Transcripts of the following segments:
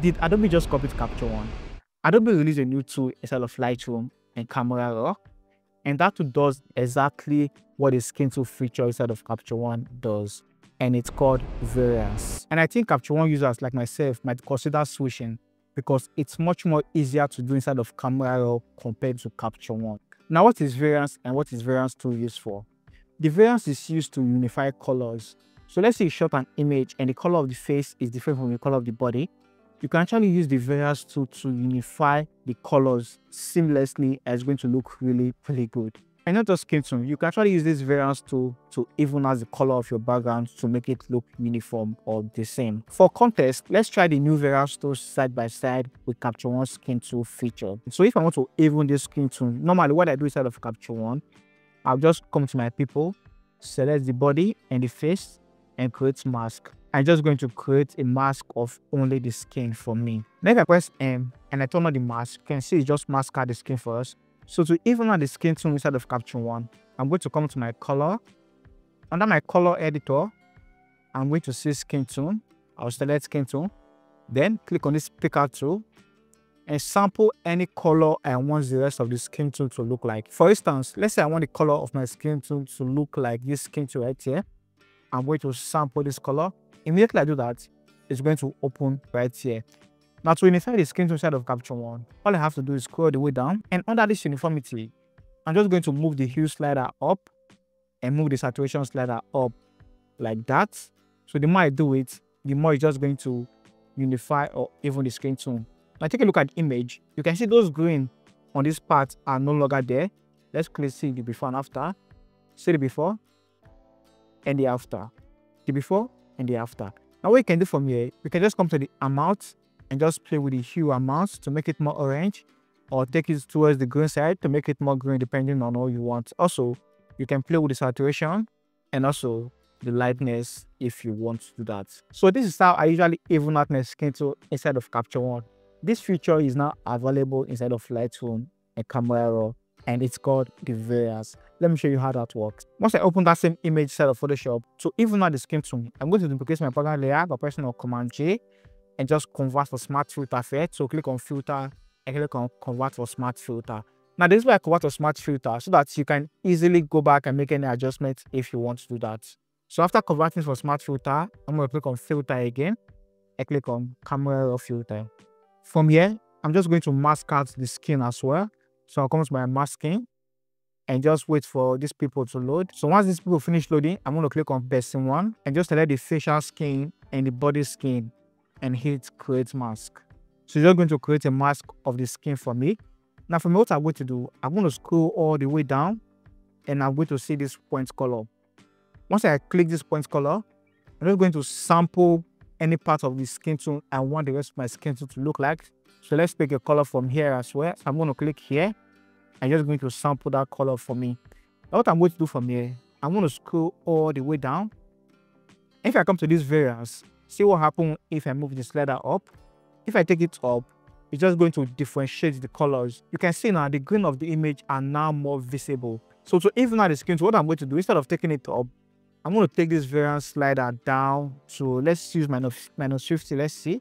did Adobe just copy Capture One? Adobe released a new tool instead of Lightroom and Camera Raw, and that tool does exactly what the skin tool feature inside of Capture One does, and it's called variance. And I think Capture One users like myself might consider switching because it's much more easier to do inside of Camera Raw compared to Capture One. Now, what is variance and what is variance tool used for? The variance is used to unify colors. So let's say you shot an image and the color of the face is different from the color of the body. You can actually use the variance tool to unify the colors seamlessly and it's going to look really, really good. And not just skin tone, you can actually use this variance tool to even as the color of your background to make it look uniform or the same. For context, let's try the new variance tool side by side with Capture One skin tool feature. So if I want to even this skin tone, normally what I do inside of Capture One I'll just come to my people, select the body and the face and create mask. I'm just going to create a mask of only the skin for me. Then if I press M and I turn on the mask, you can see it just mask out the skin for us. So to even out the skin tone inside of Capture One, I'm going to come to my color. Under my color editor, I'm going to see skin tone. I'll select skin tone. Then click on this picker tool and sample any color I want the rest of the skin tone to look like. For instance, let's say I want the color of my skin tone to look like this skin tone right here. I'm going to sample this color. Immediately I do that, it's going to open right here. Now to unify the skin tone side of Capture One, all I have to do is scroll the way down and under this uniformity, I'm just going to move the hue slider up and move the saturation slider up like that. So the more I do it, the more it's just going to unify or even the screen tone. Now take a look at the image. You can see those green on this part are no longer there. Let's quickly see the before and after. See the before and the after. The before and the after. Now what you can do from here, you can just come to the amount and just play with the hue amount to make it more orange or take it towards the green side to make it more green depending on what you want. Also, you can play with the saturation and also the lightness if you want to do that. So this is how I usually even out my skin tone inside of Capture One. This feature is now available inside of Lightroom and Camera Raw and it's called the variance. Let me show you how that works. Once I open that same image set of Photoshop, so even out the skin tone, I'm going to duplicate my background layer by pressing on Command J and just convert for smart filter effect. So click on filter and click on convert for smart filter. Now this is why I convert to smart filter so that you can easily go back and make any adjustments if you want to do that. So after converting for smart filter, I'm going to click on filter again and click on camera raw filter. From here, I'm just going to mask out the skin as well. So I'll come to my masking and just wait for these people to load. So once these people finish loading, I'm going to click on person one and just select the facial skin and the body skin and hit create mask. So you're going to create a mask of the skin for me. Now for me, what I'm going to do, I'm going to scroll all the way down and I'm going to see this point color. Once I click this point color, I'm just going to sample any part of the skin tone I want the rest of my skin tone to look like. So let's pick a color from here as well. So I'm going to click here. I'm just going to sample that color for me. Now what I'm going to do from here, I'm going to scroll all the way down. If I come to this variance, see what happens if I move the slider up. If I take it up, it's just going to differentiate the colors. You can see now the green of the image are now more visible. So to even out the skin, so what I'm going to do, instead of taking it up, I'm going to take this variance slider down So let's use minus, minus 50, let's see.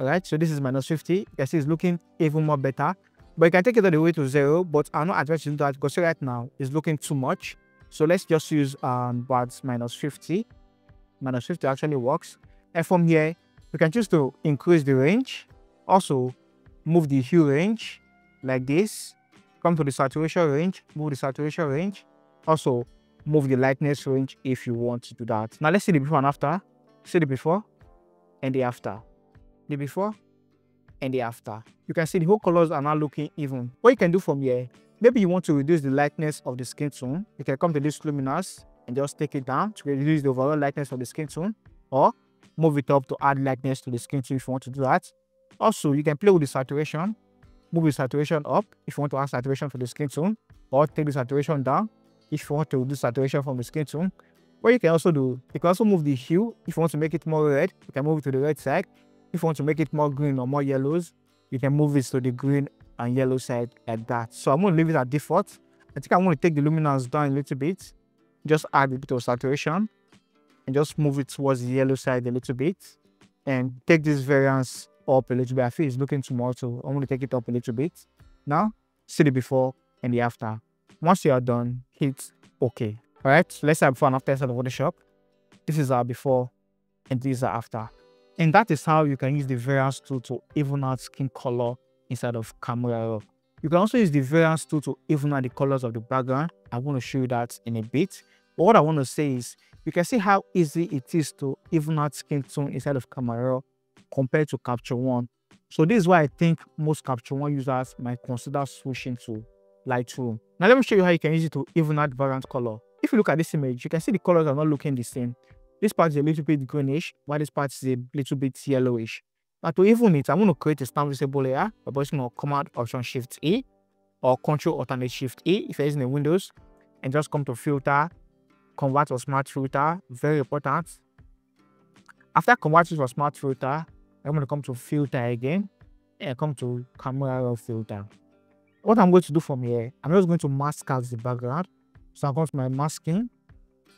All right, so this is minus 50. You see it's looking even more better. But you can take it all the way to zero, but I'm not advising that because right now it's looking too much. So let's just use um but minus 50. Minus 50 actually works. And from here, you can choose to increase the range. Also, move the hue range like this. Come to the saturation range, move the saturation range. Also, move the lightness range if you want to do that. Now let's see the before and after. See the before and the after. The before and the after. You can see the whole colors are now looking even. What you can do from here, maybe you want to reduce the lightness of the skin tone. You can come to this luminance and just take it down to reduce the overall lightness of the skin tone or move it up to add lightness to the skin tone if you want to do that. Also, you can play with the saturation, move the saturation up if you want to add saturation for the skin tone or take the saturation down if you want to do saturation from the skin tone. What you can also do, you can also move the hue. If you want to make it more red, you can move it to the red side. If you want to make it more green or more yellows, you can move it to the green and yellow side like that. So I'm going to leave it at default. I think I'm going to take the luminance down a little bit. Just add a bit of saturation and just move it towards the yellow side a little bit. And take this variance up a little bit. I feel it's looking too much, so I'm going to take it up a little bit. Now, see the before and the after. Once you are done, hit OK. All right, so let's have before and after inside of Photoshop. This is our before and this is our after. And that is how you can use the variance tool to even out skin color inside of Camera Raw. You can also use the variance tool to even out the colors of the background. I want to show you that in a bit. But what I want to say is you can see how easy it is to even out skin tone inside of Camera Raw compared to Capture One. So this is why I think most Capture One users might consider switching to Lightroom. Now let me show you how you can use it to even out variant color. If you look at this image, you can see the colors are not looking the same. This part is a little bit greenish, while this part is a little bit yellowish. Now to even it, I'm going to create a stamp visible layer by pressing on Command Option Shift E or Control Alternate Shift E if you're using the Windows and just come to Filter, Convert to Smart Filter, very important. After converting to Smart Filter, I'm going to come to Filter again and come to Camera Raw Filter. What I'm going to do from here, I'm just going to mask out the background. So I'm going to my masking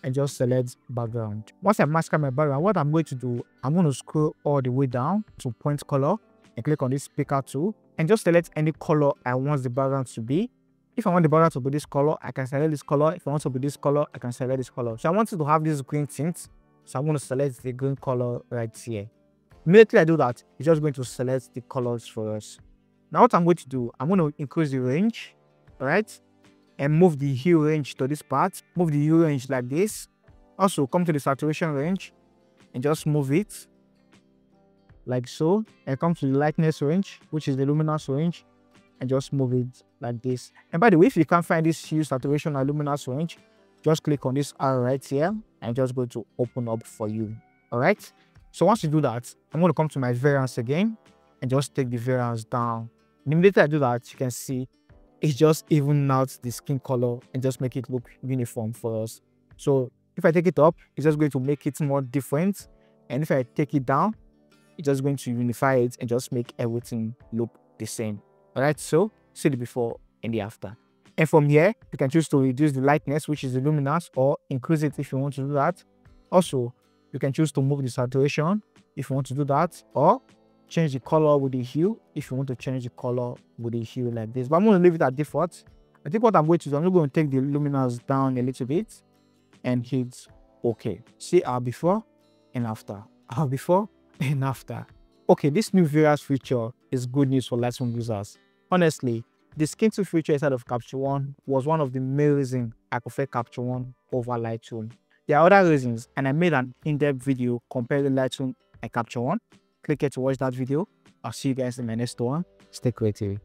and just select background. Once I mask my background, what I'm going to do, I'm going to scroll all the way down to point color and click on this picker tool and just select any color I want the background to be. If I want the background to be this color, I can select this color. If I want to be this color, I can select this color. So I want it to have this green tint. So I'm going to select the green color right here. Immediately I do that, it's just going to select the colors for us. Now what I'm going to do, I'm going to increase the range, right? And move the hue range to this part. Move the hue range like this. Also come to the saturation range and just move it like so. And come to the lightness range, which is the luminance range, and just move it like this. And by the way, if you can't find this hue saturation or luminance range, just click on this arrow right here and just going to open up for you. All right. So once you do that, I'm going to come to my variance again and just take the variance down. And immediately I do that, you can see it's just even out the skin color and just make it look uniform for us. So if I take it up, it's just going to make it more different. And if I take it down, it's just going to unify it and just make everything look the same. All right, so see the before and the after. And from here, you can choose to reduce the lightness, which is the luminance, or increase it if you want to do that. Also, you can choose to move the saturation if you want to do that, or change the color with the hue if you want to change the color with the hue like this. But i'm going to leave it at default. I think what i'm going to do is i'm going to take the luminance down a little bit and hit okay see our before and after. Our uh, before and after. Okay this new variance feature is good news for lightroom users. Honestly the skin to feature inside of capture one was one of the main reasons i prefer capture one over lightroom there are other reasons and i made an in-depth video comparing lightroom and capture one click here to watch that video. I'll see you guys in my next one. Stay creative.